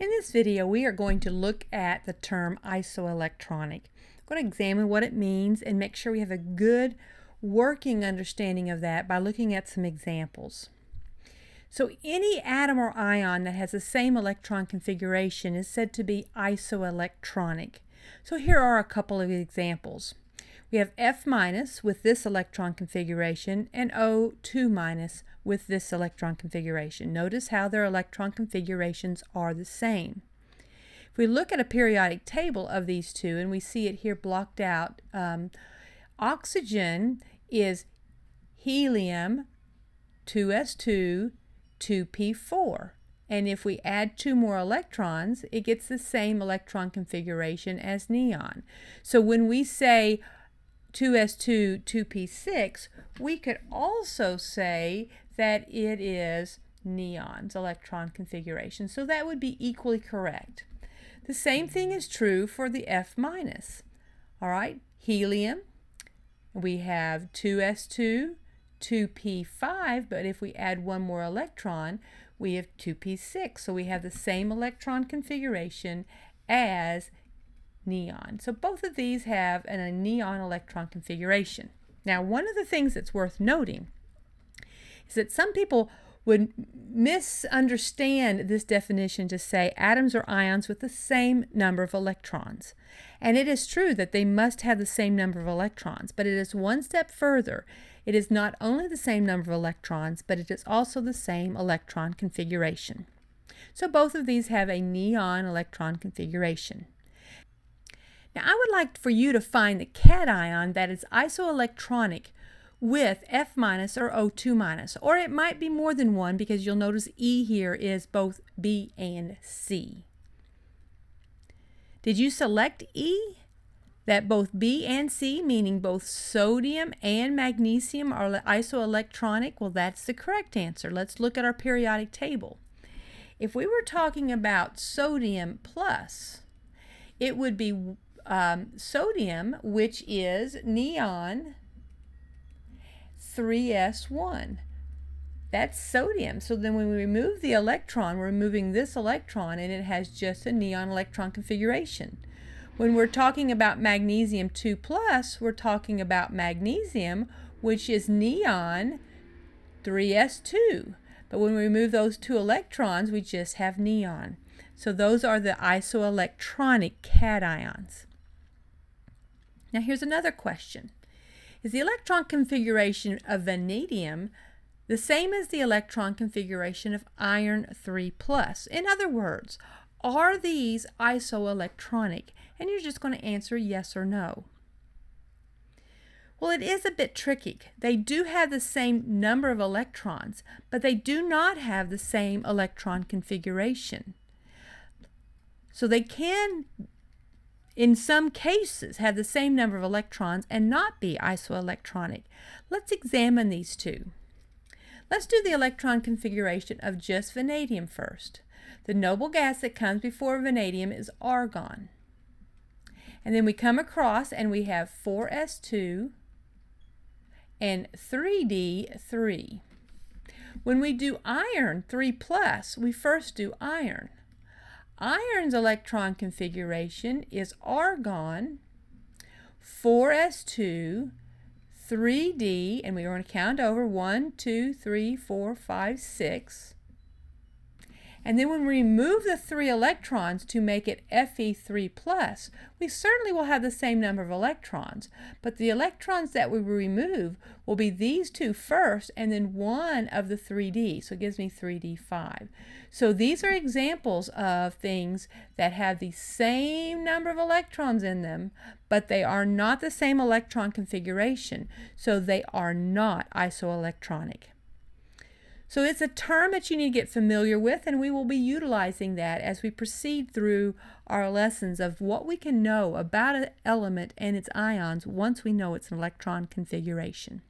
In this video, we are going to look at the term isoelectronic. I'm going to examine what it means and make sure we have a good working understanding of that by looking at some examples. So any atom or ion that has the same electron configuration is said to be isoelectronic. So here are a couple of examples. We have F minus with this electron configuration and O2 minus with this electron configuration. Notice how their electron configurations are the same. If we look at a periodic table of these two, and we see it here blocked out, um, oxygen is helium 2s2 2p4. And if we add two more electrons, it gets the same electron configuration as neon. So when we say 2s2 2p6, we could also say that it is neon's electron configuration. So that would be equally correct. The same thing is true for the F minus. All right, helium, we have 2s2, 2p5, but if we add one more electron, we have 2p6. So we have the same electron configuration as neon. So both of these have an, a neon electron configuration. Now, one of the things that's worth noting is that some people would misunderstand this definition to say atoms are ions with the same number of electrons. And it is true that they must have the same number of electrons, but it is one step further. It is not only the same number of electrons, but it is also the same electron configuration. So both of these have a neon electron configuration. Now I would like for you to find the cation that is isoelectronic with F minus or O2 minus, or it might be more than one because you'll notice E here is both B and C. Did you select E? That both B and C, meaning both sodium and magnesium, are isoelectronic? Well, that's the correct answer. Let's look at our periodic table. If we were talking about sodium plus, it would be um, sodium, which is neon 3s1. That's sodium. So then when we remove the electron, we're removing this electron and it has just a neon electron configuration. When we're talking about magnesium 2 plus, we're talking about magnesium, which is neon 3s2. But when we remove those two electrons, we just have neon. So those are the isoelectronic cations. Now here's another question. Is the electron configuration of vanadium the same as the electron configuration of iron 3 plus? In other words, are these isoelectronic? And you're just going to answer yes or no. Well, it is a bit tricky. They do have the same number of electrons, but they do not have the same electron configuration. So they can in some cases have the same number of electrons and not be isoelectronic. Let's examine these two. Let's do the electron configuration of just vanadium first. The noble gas that comes before vanadium is argon. And then we come across and we have 4s2 and 3d3. When we do iron 3 plus, we first do iron. Iron's electron configuration is argon, 4s2, 3d, and we're going to count over 1, 2, 3, 4, 5, 6. And then when we remove the three electrons to make it Fe3+, we certainly will have the same number of electrons, but the electrons that we remove will be these two first and then one of the 3D, so it gives me 3D5. So these are examples of things that have the same number of electrons in them, but they are not the same electron configuration, so they are not isoelectronic. So it's a term that you need to get familiar with, and we will be utilizing that as we proceed through our lessons of what we can know about an element and its ions once we know its electron configuration.